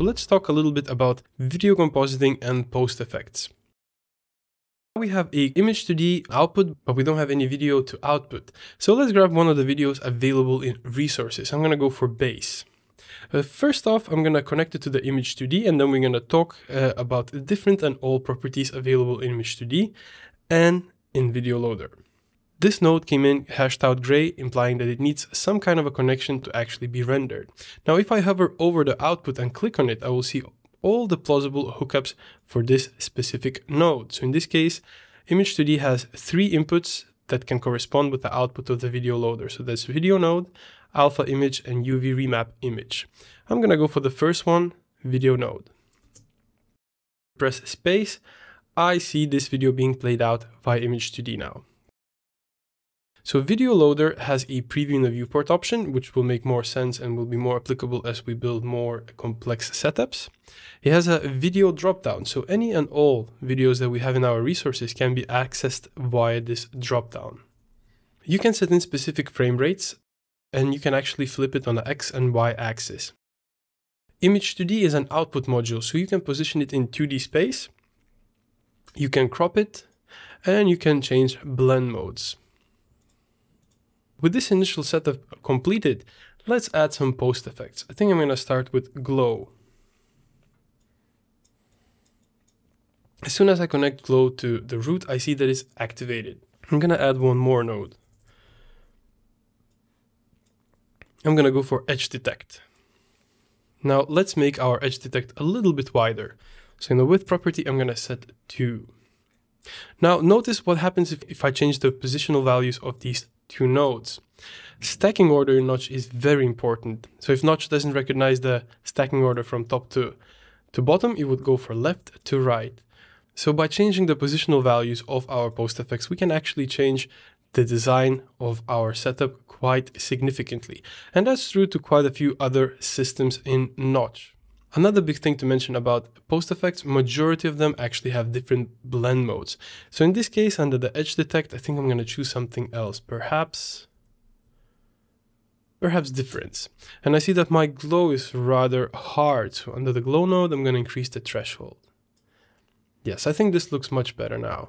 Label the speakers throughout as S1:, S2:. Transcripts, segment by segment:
S1: But let's talk a little bit about video compositing and post effects. We have a Image2D output, but we don't have any video to output. So let's grab one of the videos available in resources. I'm gonna go for base. Uh, first off, I'm gonna connect it to the Image2D and then we're gonna talk uh, about different and all properties available in Image2D and in Video Loader. This node came in hashed out gray, implying that it needs some kind of a connection to actually be rendered. Now, if I hover over the output and click on it, I will see all the plausible hookups for this specific node. So in this case, Image2D has three inputs that can correspond with the output of the video loader. So that's video node, alpha image, and UV remap image. I'm gonna go for the first one, video node. Press space, I see this video being played out via Image2D now. So Video Loader has a preview in the viewport option, which will make more sense and will be more applicable as we build more complex setups. It has a video dropdown, so any and all videos that we have in our resources can be accessed via this dropdown. You can set in specific frame rates, and you can actually flip it on the X and Y axis. Image2D is an output module, so you can position it in 2D space, you can crop it, and you can change blend modes. With this initial setup completed, let's add some post effects. I think I'm going to start with glow. As soon as I connect glow to the root, I see that it's activated. I'm going to add one more node. I'm going to go for edge detect. Now let's make our edge detect a little bit wider. So in the width property, I'm going to set 2. Now notice what happens if, if I change the positional values of these two nodes. Stacking order in Notch is very important. So if Notch doesn't recognize the stacking order from top to, to bottom, it would go for left to right. So by changing the positional values of our post effects, we can actually change the design of our setup quite significantly. And that's true to quite a few other systems in Notch. Another big thing to mention about post effects, majority of them actually have different blend modes. So in this case, under the edge detect, I think I'm going to choose something else. Perhaps, perhaps difference. And I see that my glow is rather hard. So under the glow node, I'm going to increase the threshold. Yes, I think this looks much better now.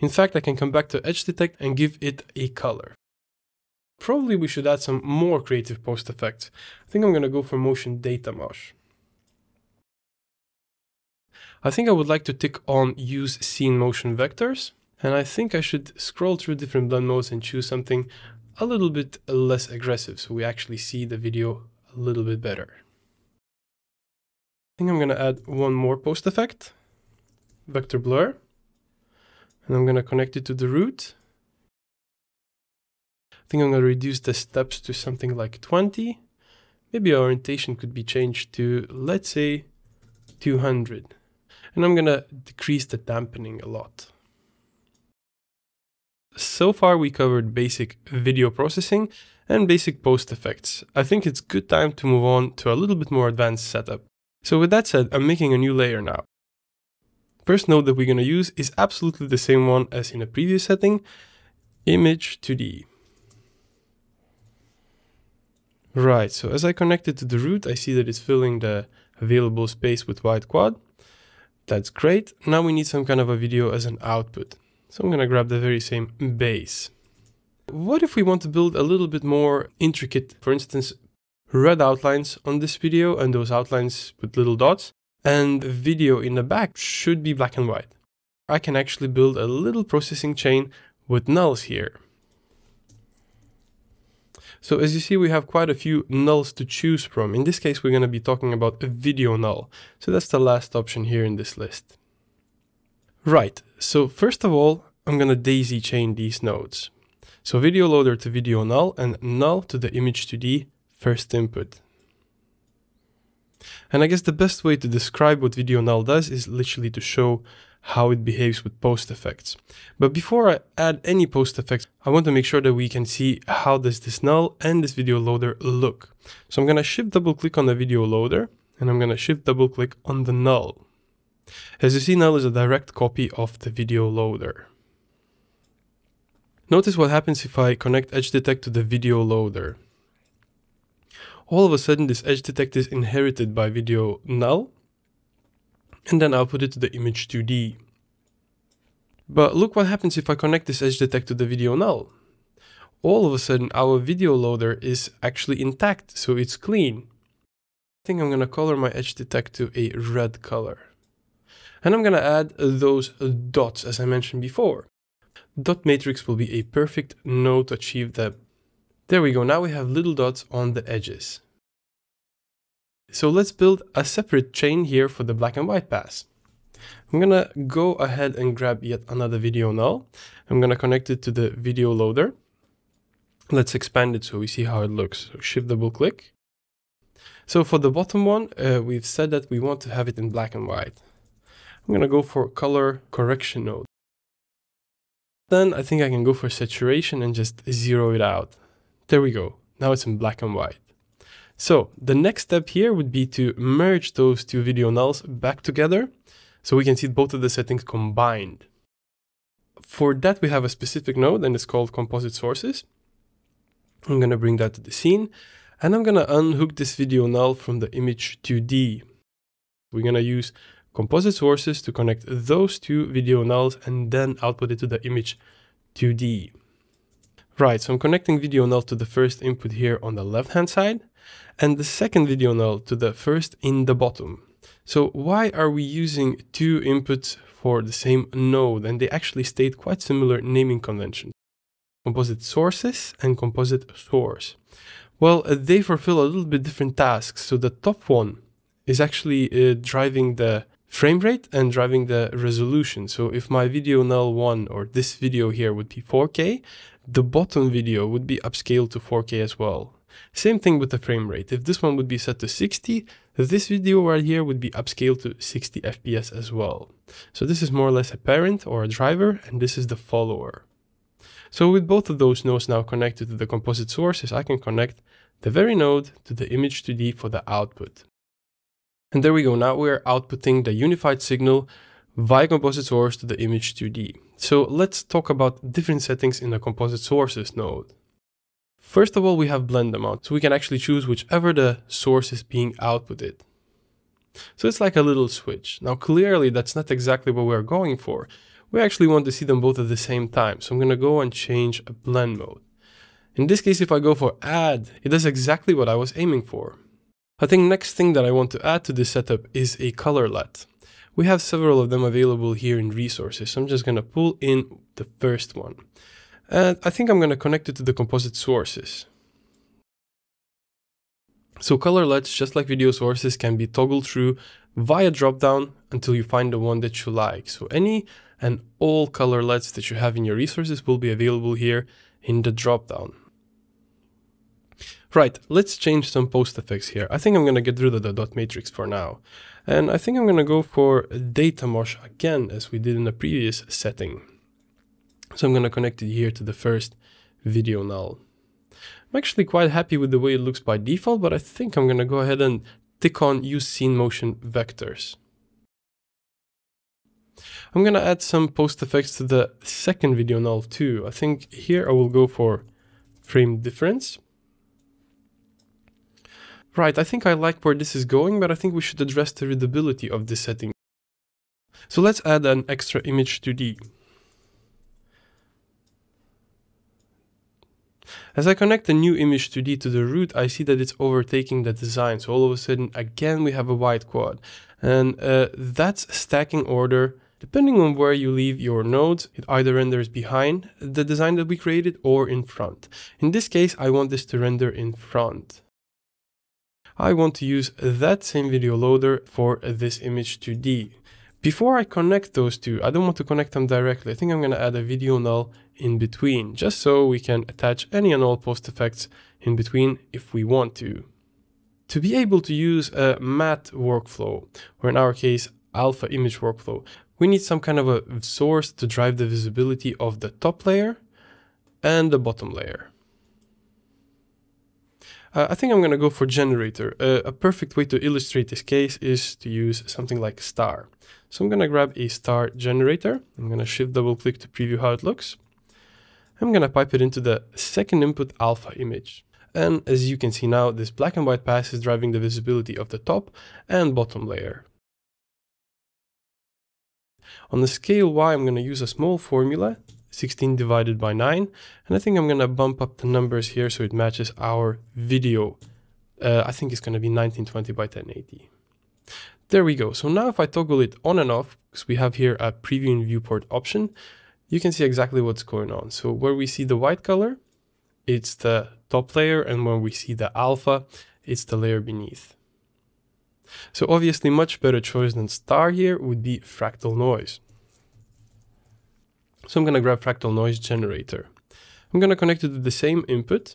S1: In fact, I can come back to edge detect and give it a color. Probably we should add some more creative post effects. I think I'm going to go for motion data mosh. I think I would like to tick on use scene motion vectors. And I think I should scroll through different blend modes and choose something a little bit less aggressive so we actually see the video a little bit better. I think I'm going to add one more post effect, vector blur, and I'm going to connect it to the root. I think I'm going to reduce the steps to something like 20. Maybe orientation could be changed to, let's say, 200 and I'm gonna decrease the dampening a lot. So far we covered basic video processing and basic post effects. I think it's good time to move on to a little bit more advanced setup. So with that said, I'm making a new layer now. First node that we're gonna use is absolutely the same one as in a previous setting, Image2D. Right, so as I connect it to the root, I see that it's filling the available space with white quad. That's great. Now we need some kind of a video as an output. So I'm going to grab the very same base. What if we want to build a little bit more intricate, for instance, red outlines on this video and those outlines with little dots and video in the back should be black and white. I can actually build a little processing chain with nulls here. So as you see, we have quite a few nulls to choose from. In this case, we're going to be talking about a video null. So that's the last option here in this list. Right, so first of all, I'm going to daisy chain these nodes. So video loader to video null and null to the Image2D first input. And I guess the best way to describe what video null does is literally to show how it behaves with post effects. But before I add any post effects, I want to make sure that we can see how does this null and this video loader look. So I'm going to shift double click on the video loader and I'm going to shift double click on the null. As you see, null is a direct copy of the video loader. Notice what happens if I connect edge detect to the video loader. all of a sudden this edge detect is inherited by video null, and then output it to the image 2D. But look what happens if I connect this edge detect to the video null. All of a sudden our video loader is actually intact, so it's clean. I think I'm gonna color my edge detect to a red color. And I'm gonna add those dots as I mentioned before. Dot matrix will be a perfect node to achieve that. There we go, now we have little dots on the edges. So let's build a separate chain here for the black and white pass. I'm gonna go ahead and grab yet another video null. I'm gonna connect it to the video loader. Let's expand it so we see how it looks. So shift double click. So for the bottom one, uh, we've said that we want to have it in black and white. I'm gonna go for color correction node. Then I think I can go for saturation and just zero it out. There we go. Now it's in black and white. So the next step here would be to merge those two video nulls back together so we can see both of the settings combined. For that we have a specific node and it's called composite sources. I'm going to bring that to the scene and I'm going to unhook this video null from the image 2D. We're going to use composite sources to connect those two video nulls and then output it to the image 2D. Right, so I'm connecting video null to the first input here on the left hand side and the second video null to the first in the bottom. So why are we using two inputs for the same node? And they actually state quite similar naming conventions. Composite sources and composite source. Well, uh, they fulfill a little bit different tasks. So the top one is actually uh, driving the frame rate and driving the resolution. So if my video null 1 or this video here would be 4K, the bottom video would be upscaled to 4K as well. Same thing with the frame rate. If this one would be set to 60, this video right here would be upscaled to 60 FPS as well. So this is more or less a parent or a driver, and this is the follower. So with both of those nodes now connected to the composite sources, I can connect the very node to the image 2D for the output. And there we go, now we're outputting the unified signal via composite source to the image 2D. So let's talk about different settings in the composite sources node. First of all, we have blend amount, so we can actually choose whichever the source is being outputted. So it's like a little switch. Now clearly that's not exactly what we're going for. We actually want to see them both at the same time. So I'm going to go and change a blend mode. In this case, if I go for add, it does exactly what I was aiming for. I think next thing that I want to add to this setup is a color LUT. We have several of them available here in resources. So I'm just going to pull in the first one. And I think I'm going to connect it to the composite sources. So color LUTs, just like video sources, can be toggled through via dropdown until you find the one that you like. So any and all color LUTs that you have in your resources will be available here in the dropdown. Right, let's change some post effects here. I think I'm going to get rid of the dot matrix for now. And I think I'm going to go for data mosh again, as we did in the previous setting. So I'm going to connect it here to the first video null. I'm actually quite happy with the way it looks by default, but I think I'm going to go ahead and tick on use scene motion vectors. I'm going to add some post effects to the second video null too. I think here I will go for frame difference. Right, I think I like where this is going, but I think we should address the readability of this setting. So let's add an extra image 2D. As I connect the new image 2D to the root, I see that it's overtaking the design. So all of a sudden, again, we have a white quad. And uh, that's stacking order. Depending on where you leave your nodes, it either renders behind the design that we created or in front. In this case, I want this to render in front. I want to use that same video loader for this image 2D. Before I connect those two, I don't want to connect them directly. I think I'm going to add a video null in between, just so we can attach any and all post effects in between if we want to. To be able to use a matte workflow, or in our case, alpha image workflow, we need some kind of a source to drive the visibility of the top layer and the bottom layer. Uh, I think I'm going to go for generator. Uh, a perfect way to illustrate this case is to use something like star. So I'm going to grab a star generator. I'm going to shift double click to preview how it looks. I'm going to pipe it into the second input alpha image. And as you can see now, this black and white pass is driving the visibility of the top and bottom layer. On the scale Y, I'm going to use a small formula, 16 divided by 9. And I think I'm going to bump up the numbers here so it matches our video. Uh, I think it's going to be 1920 by 1080. There we go. So now if I toggle it on and off, because we have here a preview in viewport option, you can see exactly what's going on. So where we see the white color, it's the top layer, and when we see the alpha, it's the layer beneath. So obviously much better choice than star here would be fractal noise. So I'm going to grab fractal noise generator. I'm going to connect it to the same input,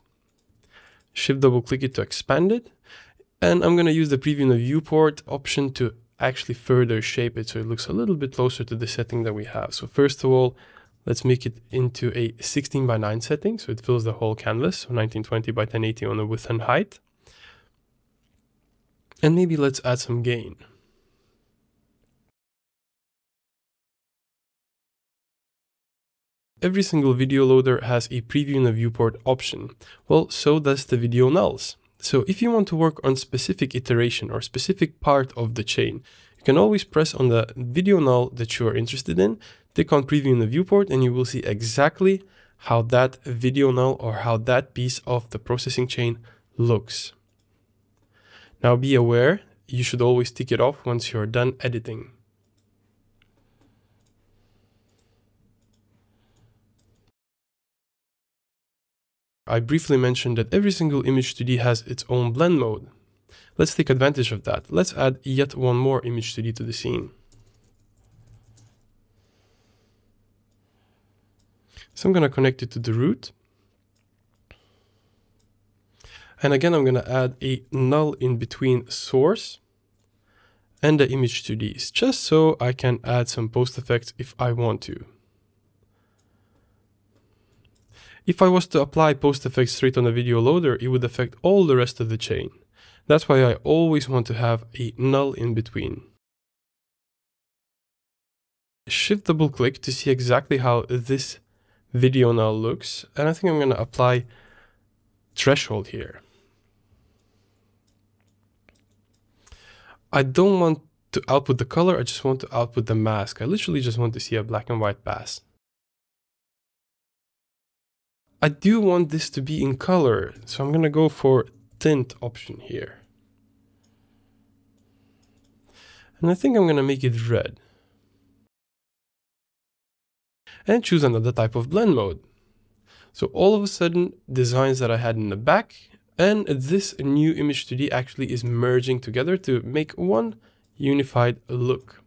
S1: shift double click it to expand it, and I'm going to use the preview in the viewport option to actually further shape it so it looks a little bit closer to the setting that we have. So first of all, let's make it into a 16 by 9 setting so it fills the whole canvas, so 1920 by 1080 on the width and height. And maybe let's add some gain. Every single video loader has a preview in the viewport option. Well, so does the video nulls. So if you want to work on specific iteration or specific part of the chain, you can always press on the video null that you are interested in, click on preview in the viewport and you will see exactly how that video null or how that piece of the processing chain looks. Now be aware, you should always tick it off once you're done editing. I briefly mentioned that every single image 2D has its own blend mode. Let's take advantage of that. Let's add yet one more image 2D to the scene. So I'm going to connect it to the root. And again, I'm going to add a null in between source and the image 2Ds, just so I can add some post effects if I want to. If I was to apply post effects straight on a video loader, it would affect all the rest of the chain. That's why I always want to have a null in between. Shift double click to see exactly how this video null looks. And I think I'm going to apply threshold here. I don't want to output the color, I just want to output the mask. I literally just want to see a black and white pass. I do want this to be in color, so I'm gonna go for tint option here. And I think I'm gonna make it red. And choose another type of blend mode. So all of a sudden, designs that I had in the back and this new image 2D actually is merging together to make one unified look.